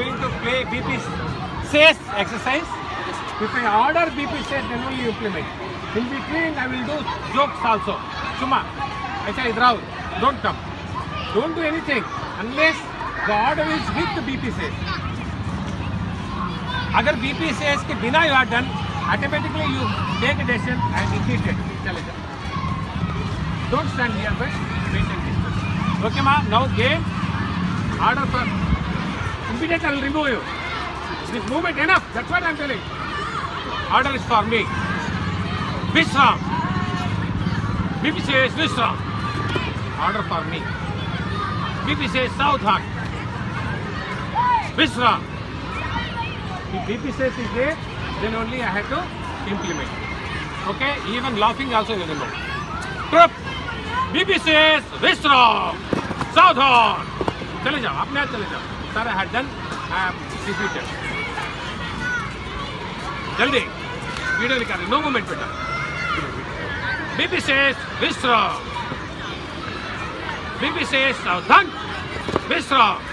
going to play BP says exercise. If I order BP says, then only you implement. In between, I will do jokes also. Chuma. I say, Idrao, don't come. Don't do anything unless the order is with the BP says. अगर BP says के बिना you are done automatically you take a decision and initiate चले जाओ don't stand here but maintain distance okay मा now game order for immediate I will remove you. This movement enough. That's what I am telling. Order is for me. Vishram. BP says Vishram. Order for me. BP says South Southern. Vishram. If BP says is there, then only I have to implement. Okay? Even laughing also you remove. Trip. BP says Vishram. Southern. चले जाओ अपने हाथ चले जाओ done I am defeated जल्दी video निकाल no movement बेटा। बीबी सेस विश्राम बीबी सेस सावधान। विश्राम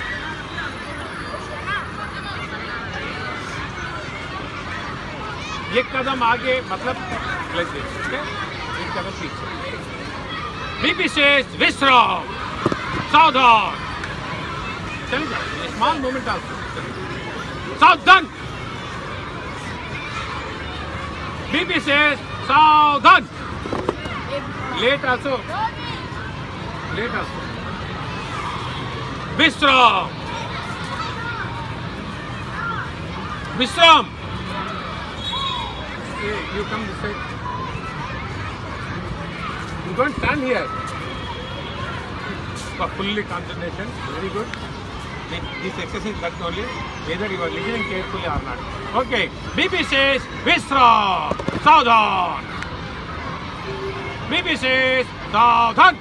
एक कदम आगे मतलब एक कदम पीछे। बीबी सेस विश्राम सावधान। चल जा दो मिनट सावधान। बीपी से सावधान। लेट आसो लेट आसो विश्राम। विश्राम। You come this you don't stand here fully concentration very good this exercise that only whether you are listening carefully or not. Okay, BP says Vishram, Saudhan. BP says Saudhan,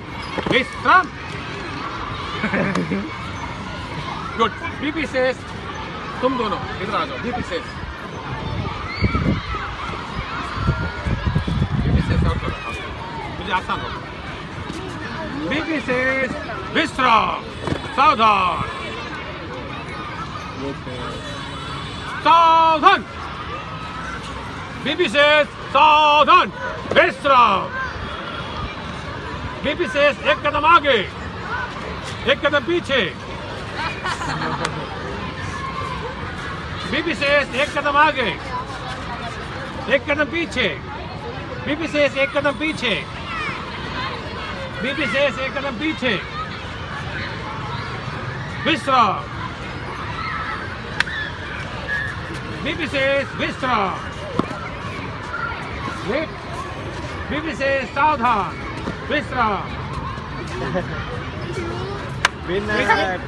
Vishram. Good. BP says तुम दोनों इधर आ जाओ BP says BP says और करो मुझे आसान हो BP says सावधान। बीबी सेज सावधान। विश्राम बीबी सेज एक कदम आगे। एक कदम पीछे। बीबी सेज एक कदम आगे। एक कदम पीछे। बीबी सेज एक कदम पीछे। बीबी सेज एक कदम पीछे। विश्राम BBC Vistra. Wait. BBC Southern. Vistra. Winner.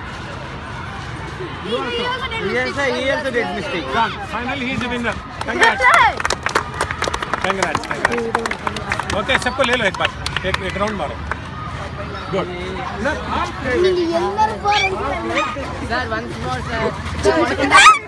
He, he also did yes, sir, he also did mistake. Done. Finally, he is the winner. Congrats. Congrats. Congrats. Okay, सबको ले लो एक बार एक एक राउंड मारो good sir once more sir